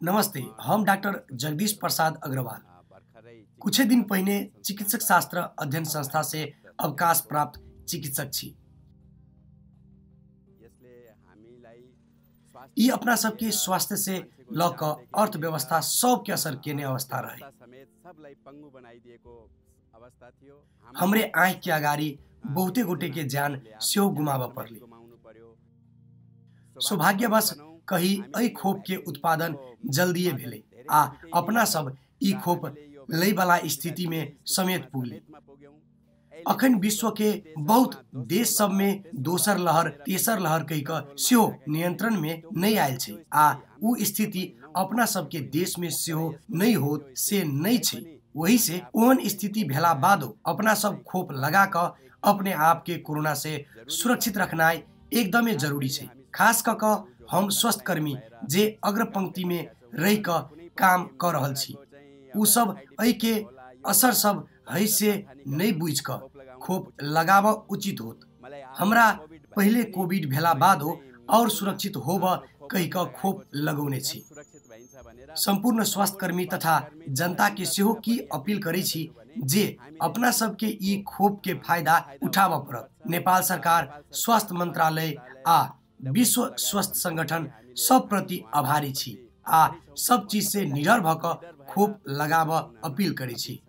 नमस्ते, हम डॉक्टर जगदीश प्रसाद अग्रवाल। कुछ दिन पहिने चिकित्सक शास्त्र अध्ययन संस्था से अवकाश प्राप्त चिकित्सक छी। यी अपना सबके स्वास्थ्य से ल क अर्थव्यवस्था सबके असर केने अवस्था रहे। हमरे आँख के अगाडि बहुते गोटे के जान सेहो गुमाव पर्ली सौभाग्यवश कही एहि खोप के उत्पादन जल्दिए भेलै। आ अपना सब ई खोप लै वाला स्थिति में समेत पुगली अखन विश्व के बहुत देश सब में दोसर लहर, तेसर लहर कही क सेहो नियंत्रण में नहीं आयल छै। आ उ स्थिति अपना सबके देश में सेहो नहीं होत से नहीं छै। वही से ओहन स्थिति भेला बादो अपना सब खोप लगा क अपने आप के कोरोना से सुरक्षित रखनाइ एकदमै ज़रूरी छै। खास क क हम स्वास्थ्य कर्मी जे अग्र पंक्ति में रह क काम कर रहल छी। उ सब एहि के असर सब है से नहीं बुझ क खोप लगाब उचित होत। हमरा पहिले कोविड भेला बादो और सुरक्षित होब कहि क खोप लगौने छी। सम्पूर्ण स्वास्थ्य कर्मी तथा जनता के सेहो की अपील करै छी जे अपना सबके ई खोप के फायदा उठाब पड़त। नेपाल सरकार स्वास्थ्य मंत्रालय आ विश्व स्वास्थ्य संगठन सब प्रति आभारी छी आ सब चीज से निडर भ क खोप अपील करै छी।